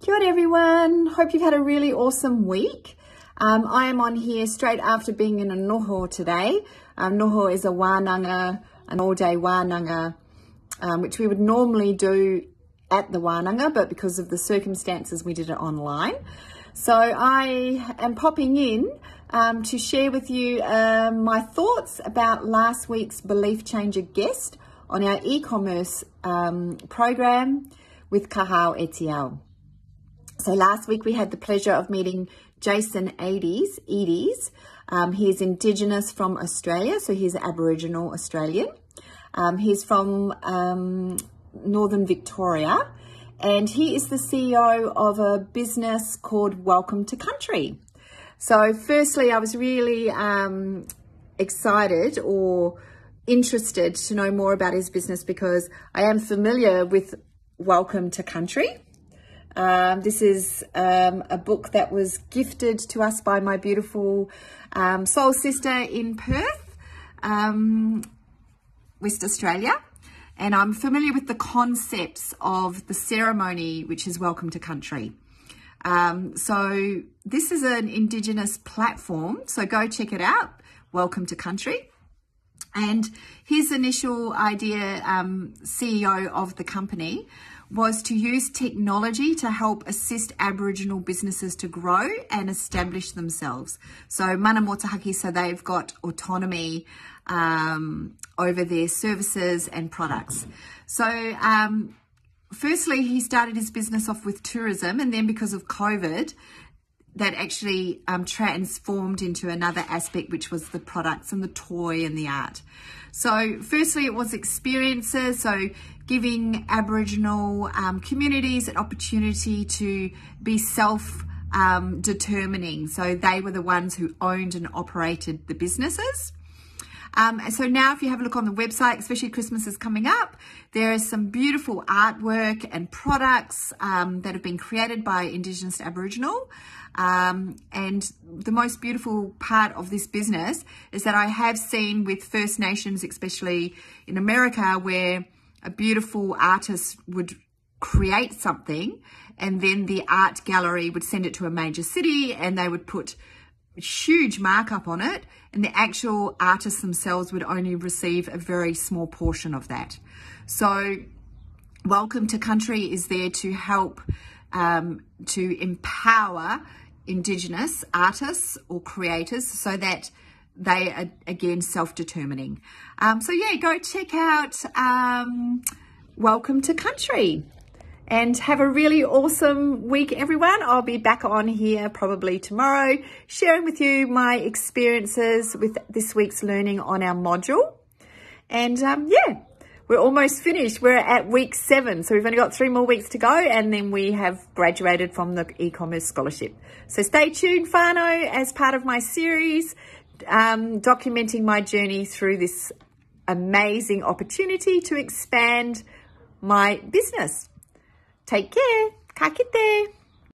Kia ora everyone. Hope you've had a really awesome week. Um, I am on here straight after being in a noho today. Um, noho is a wānanga, an all-day wānanga, um, which we would normally do at the wānanga, but because of the circumstances, we did it online. So I am popping in um, to share with you uh, my thoughts about last week's Belief Changer guest on our e-commerce um, program with Ka Hao I Te Ao. So last week we had the pleasure of meeting Jason Eades. Eades. Um, he's Indigenous from Australia, so he's Aboriginal Australian. Um, he's from um, Northern Victoria, and he is the CEO of a business called Welcome to Country. So, firstly, I was really um, excited or interested to know more about his business because I am familiar with Welcome to Country. Um, this is um, a book that was gifted to us by my beautiful um, soul sister in Perth, um, West Australia. And I'm familiar with the concepts of the ceremony, which is Welcome to Country. Um, so this is an Indigenous platform. So go check it out. Welcome to Country. And his initial idea, um, CEO of the company, was to use technology to help assist Aboriginal businesses to grow and establish themselves. So mana motuhake, so they've got autonomy um, over their services and products. So um, firstly, he started his business off with tourism and then because of COVID, that actually um, transformed into another aspect, which was the products and the toy and the art. So, firstly, it was experiences. So, giving Aboriginal um, communities an opportunity to be self um, determining. So, they were the ones who owned and operated the businesses. Um, so now if you have a look on the website, especially Christmas is coming up, there is some beautiful artwork and products um, that have been created by Indigenous Aboriginal. Um, and the most beautiful part of this business is that I have seen with First Nations, especially in America, where a beautiful artist would create something and then the art gallery would send it to a major city and they would put huge markup on it and the actual artists themselves would only receive a very small portion of that. So Welcome to Country is there to help um, to empower Indigenous artists or creators so that they are again self-determining. Um, so yeah, go check out um, Welcome to Country and have a really awesome week, everyone. I'll be back on here probably tomorrow, sharing with you my experiences with this week's learning on our module. And um, yeah, we're almost finished. We're at week seven, so we've only got three more weeks to go, and then we have graduated from the e-commerce scholarship. So stay tuned, whānau, as part of my series, um, documenting my journey through this amazing opportunity to expand my business. Take care. Ka kite.